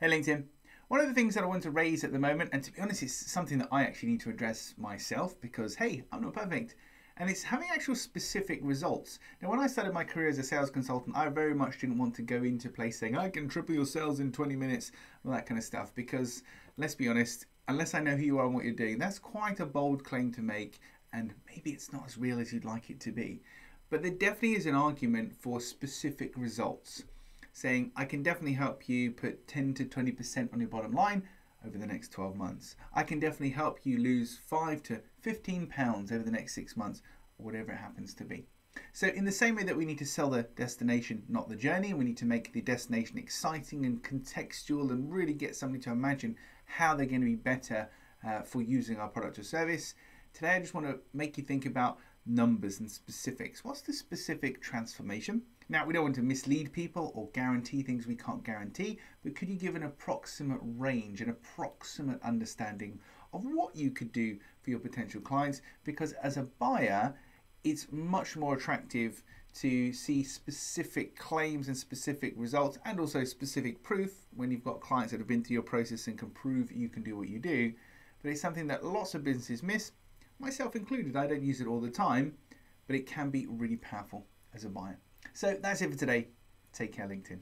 Hey LinkedIn. One of the things that I want to raise at the moment, and to be honest, it's something that I actually need to address myself because, hey, I'm not perfect. And it's having actual specific results. Now, when I started my career as a sales consultant, I very much didn't want to go into place saying, I can triple your sales in 20 minutes, all that kind of stuff, because let's be honest, unless I know who you are and what you're doing, that's quite a bold claim to make, and maybe it's not as real as you'd like it to be. But there definitely is an argument for specific results saying, I can definitely help you put 10 to 20% on your bottom line over the next 12 months. I can definitely help you lose 5 to 15 pounds over the next six months, or whatever it happens to be. So, in the same way that we need to sell the destination, not the journey, we need to make the destination exciting and contextual and really get somebody to imagine how they're going to be better uh, for using our product or service. Today, I just want to make you think about numbers and specifics. What's the specific transformation? Now, we don't want to mislead people or guarantee things we can't guarantee, but could you give an approximate range, an approximate understanding of what you could do for your potential clients? Because as a buyer, it's much more attractive to see specific claims and specific results and also specific proof when you've got clients that have been through your process and can prove you can do what you do. But it's something that lots of businesses miss, myself included. I don't use it all the time, but it can be really powerful as a buyer. So that's it for today. Take care, LinkedIn.